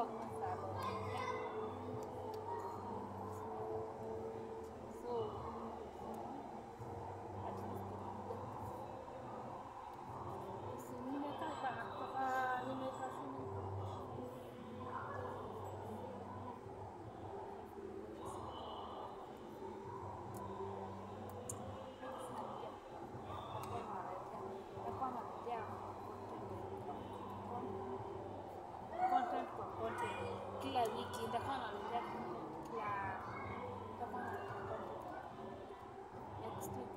got my. iki tekan ya tekan next week